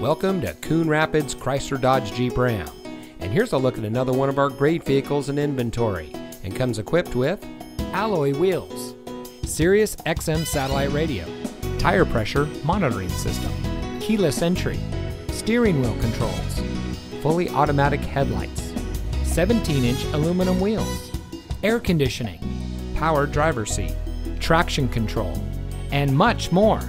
Welcome to Coon Rapids Chrysler Dodge Jeep Ram. And here's a look at another one of our great vehicles in inventory and comes equipped with alloy wheels, Sirius XM satellite radio, tire pressure monitoring system, keyless entry, steering wheel controls, fully automatic headlights, 17 inch aluminum wheels, air conditioning, power driver seat, traction control, and much more.